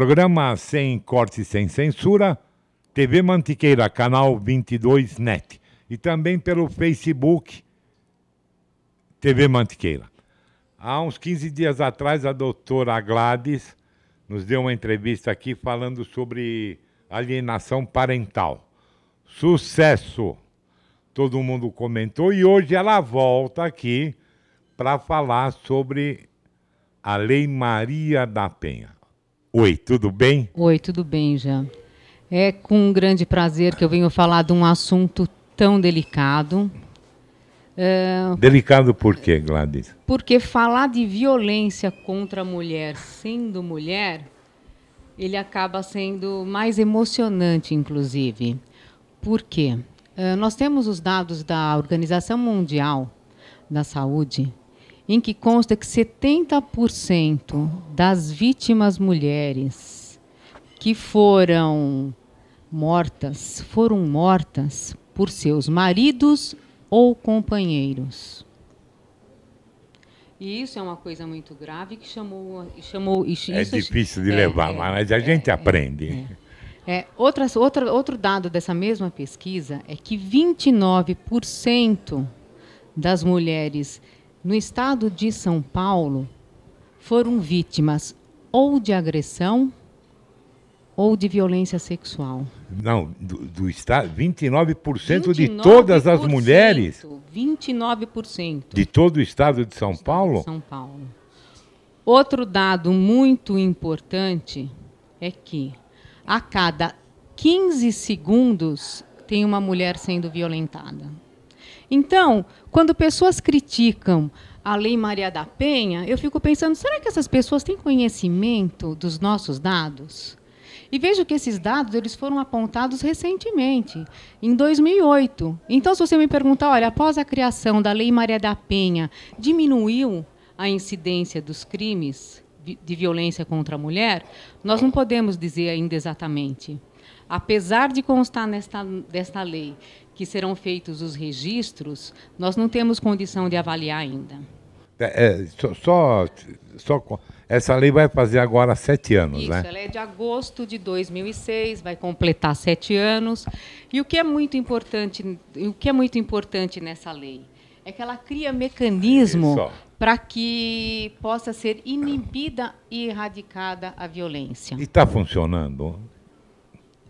Programa Sem Corte Sem Censura, TV Mantiqueira, canal 22 NET. E também pelo Facebook, TV Mantiqueira. Há uns 15 dias atrás, a doutora Gladys nos deu uma entrevista aqui falando sobre alienação parental. Sucesso! Todo mundo comentou e hoje ela volta aqui para falar sobre a Lei Maria da Penha. Oi, tudo bem? Oi, tudo bem, já. É com um grande prazer que eu venho falar de um assunto tão delicado. É, delicado por quê, Gladys? Porque falar de violência contra a mulher sendo mulher, ele acaba sendo mais emocionante, inclusive. Por quê? É, nós temos os dados da Organização Mundial da Saúde em que consta que 70% das vítimas mulheres que foram mortas foram mortas por seus maridos ou companheiros. E isso é uma coisa muito grave que chamou. chamou isso, é difícil de é, levar, é, mas a gente é, aprende. É, é. Outras, outra, outro dado dessa mesma pesquisa é que 29% das mulheres no estado de São Paulo foram vítimas ou de agressão ou de violência sexual. Não, do, do estado, 29%, 29% de todas as mulheres. 29%. De todo o estado de São Paulo? São Paulo. Outro dado muito importante é que a cada 15 segundos tem uma mulher sendo violentada. Então, quando pessoas criticam a Lei Maria da Penha, eu fico pensando: será que essas pessoas têm conhecimento dos nossos dados? E vejo que esses dados eles foram apontados recentemente, em 2008. Então, se você me perguntar, olha, após a criação da Lei Maria da Penha, diminuiu a incidência dos crimes de violência contra a mulher, nós não podemos dizer ainda exatamente. Apesar de constar nesta, desta lei que serão feitos os registros, nós não temos condição de avaliar ainda. É, é, só, só, essa lei vai fazer agora sete anos, Isso, né? ela é de agosto de 2006, vai completar sete anos. E o que é muito importante, o que é muito importante nessa lei é que ela cria mecanismo para que possa ser inibida e erradicada a violência. E está funcionando?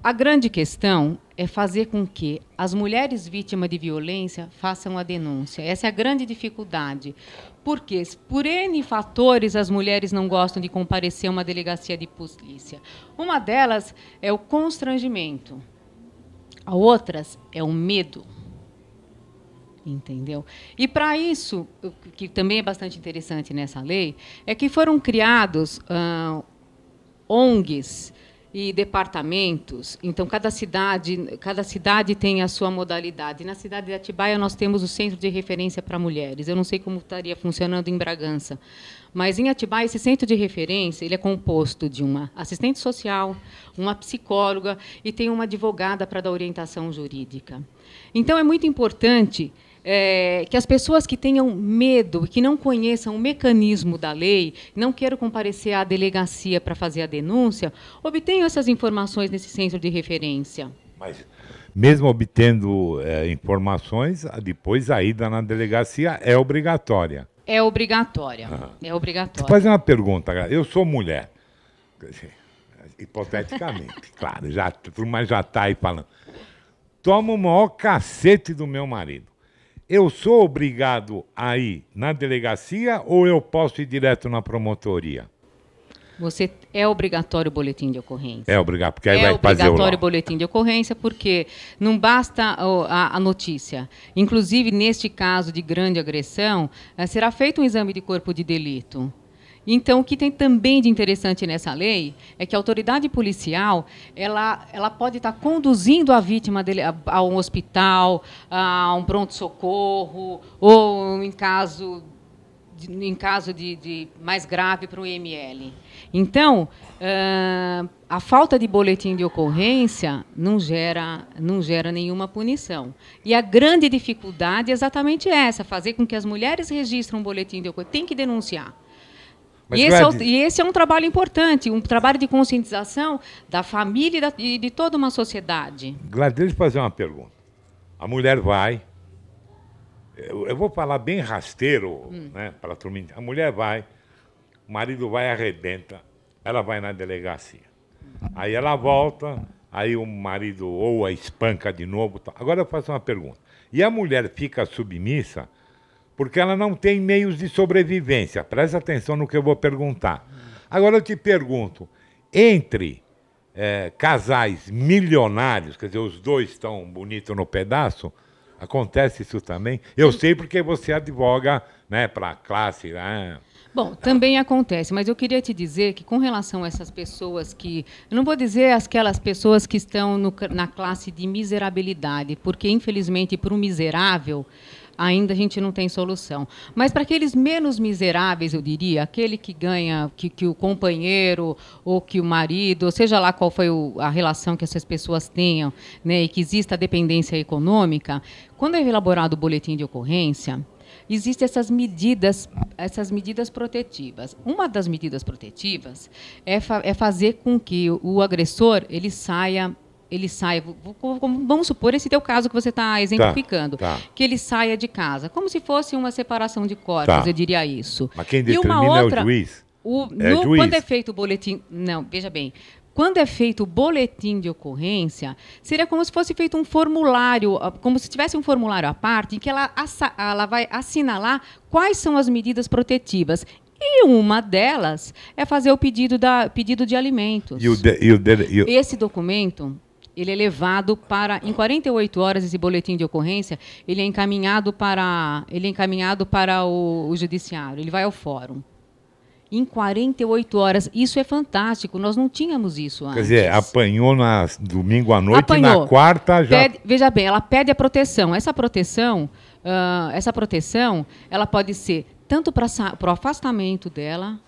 A grande questão é fazer com que as mulheres vítimas de violência façam a denúncia. Essa é a grande dificuldade. Porque, por N fatores, as mulheres não gostam de comparecer a uma delegacia de polícia. Uma delas é o constrangimento. A outras é o medo. Entendeu? E para isso, que também é bastante interessante nessa lei, é que foram criados ONGs e departamentos. Então, cada cidade, cada cidade tem a sua modalidade. Na cidade de Atibaia, nós temos o Centro de Referência para Mulheres. Eu não sei como estaria funcionando em Bragança, mas em Atibaia, esse centro de referência ele é composto de uma assistente social, uma psicóloga e tem uma advogada para dar orientação jurídica. Então, é muito importante é, que as pessoas que tenham medo, que não conheçam o mecanismo da lei, não queiram comparecer à delegacia para fazer a denúncia, obtenham essas informações nesse centro de referência. Mas, mesmo obtendo é, informações, depois a ida na delegacia é obrigatória. É obrigatória. Ah. É obrigatória. Fazer uma pergunta, eu sou mulher. Hipoteticamente, claro, já, mas já está aí falando. Toma o maior cacete do meu marido eu sou obrigado a ir na delegacia ou eu posso ir direto na promotoria? Você é obrigatório o boletim de ocorrência. É obrigado, porque aí é vai fazer o É obrigatório o boletim de ocorrência, porque não basta a, a, notícia. Inclusive, neste caso de grande agressão, eh, será feito um exame de corpo de delito. Então, o que tem também de interessante nessa lei é que a autoridade policial ela, ela pode estar conduzindo a vítima dele a, a um hospital, a um pronto-socorro, ou em caso, de, em caso de, de mais grave para o IML. Então, uh, a falta de boletim de ocorrência não gera, não gera nenhuma punição. E a grande dificuldade é exatamente essa, fazer com que as mulheres registrem um boletim de ocorrência. Tem que denunciar. E esse, é o, e esse, é um trabalho importante, um trabalho de conscientização da família e, da, e de toda uma sociedade. Gladys, deixa eu fazer uma pergunta. A mulher vai, eu, eu vou falar bem rasteiro, hum. né, para a A mulher vai, o marido vai arrebenta, ela vai na delegacia. Aí ela volta, aí o marido ou a espanca de novo. Tá. Agora eu faço uma pergunta. E a mulher fica submissa porque ela não tem meios de sobrevivência. Presta atenção no que eu vou perguntar. Agora eu te pergunto: entre é, casais milionários, quer dizer, os dois estão bonitos no pedaço, acontece isso também? Eu sei porque você advoga né, para a classe. Né? Bom, também acontece, mas eu queria te dizer que com relação a essas pessoas que. Eu não vou dizer aquelas pessoas que estão no, na classe de miserabilidade, porque, infelizmente, para um miserável, ainda a gente não tem solução. Mas para aqueles menos miseráveis, eu diria, aquele que ganha, que, que o companheiro ou que o marido, ou seja lá qual foi o, a relação que essas pessoas tenham, né, e que exista dependência econômica, quando é elaborado o boletim de ocorrência, existem essas medidas, essas medidas protetivas. Uma das medidas protetivas é, fa é fazer com que o agressor ele saia ele saia, vamos supor esse teu caso que você está exemplificando, tá, tá. que ele saia de casa, como se fosse uma separação de corpos, tá. eu diria isso. Mas quem determina outra, é o juiz? O, é no, juiz. Quando é feito o boletim, não, veja bem, quando é feito o boletim de ocorrência, seria como se fosse feito um formulário, como se tivesse um formulário à parte, em que ela, ela vai assinalar quais são as medidas protetivas. E uma delas é fazer o pedido, da, pedido de alimentos. E o de, e o de, e o... Esse documento ele é levado para em 48 horas esse boletim de ocorrência ele é encaminhado para ele é encaminhado para o, o judiciário ele vai ao fórum em 48 horas. Isso é fantástico. Nós não tínhamos isso antes. Quer dizer, apanhou na domingo à noite apanhou. e na quarta já. Pede, veja bem, ela pede a proteção. Essa proteção, uh, essa proteção, ela pode ser tanto para o afastamento dela,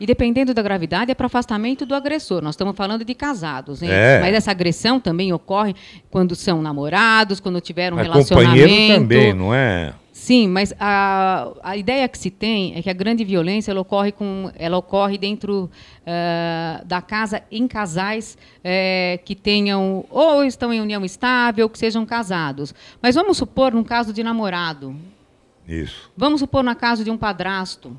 e dependendo da gravidade, é para afastamento do agressor. Nós estamos falando de casados, hein? É. Mas essa agressão também ocorre quando são namorados, quando tiveram um relacionamento. Companheiro também, não é? Sim, mas a, a ideia que se tem é que a grande violência ela ocorre, com, ela ocorre dentro uh, da casa em casais uh, que tenham ou estão em união estável, ou que sejam casados. Mas vamos supor num caso de namorado. Isso. Vamos supor no caso de um padrasto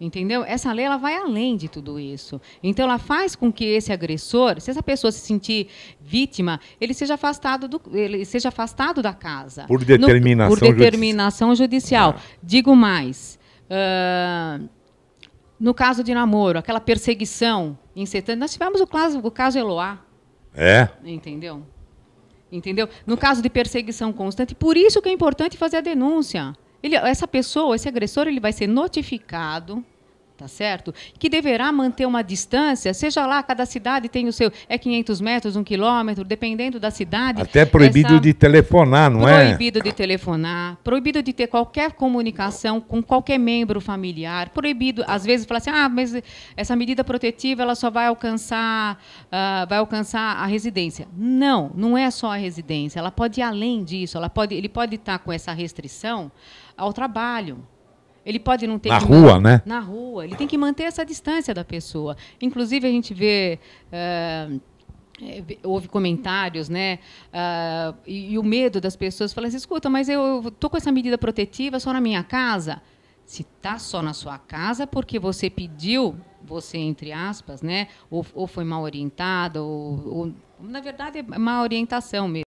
Entendeu? Essa lei ela vai além de tudo isso. Então ela faz com que esse agressor, se essa pessoa se sentir vítima, ele seja afastado do, ele seja afastado da casa. Por determinação, no, por determinação judicial. judicial. Ah. Digo mais. Uh, no caso de namoro, aquela perseguição incessante, nós tivemos o caso, o caso Eloá. É. Entendeu? Entendeu? No caso de perseguição constante, por isso que é importante fazer a denúncia. Ele, essa pessoa, esse agressor, ele vai ser notificado tá certo? Que deverá manter uma distância, seja lá, cada cidade tem o seu, é 500 metros, um quilômetro, dependendo da cidade. Até proibido essa, de telefonar, não proibido é? Proibido de telefonar, proibido de ter qualquer comunicação com qualquer membro familiar, proibido, às vezes, falar assim, ah, mas essa medida protetiva, ela só vai alcançar, uh, vai alcançar a residência. Não, não é só a residência, ela pode ir além disso, ela pode, ele pode estar com essa restrição ao trabalho, ele pode não ter na rua, né? Na rua. Ele tem que manter essa distância da pessoa. Inclusive a gente vê uh, houve comentários, né? Uh, e, e, o medo das pessoas falam assim, escuta, mas eu tô com essa medida protetiva só na minha casa. Se tá só na sua casa, porque você pediu, você entre aspas, né? Ou, ou foi mal orientada, ou, ou na verdade é má orientação mesmo.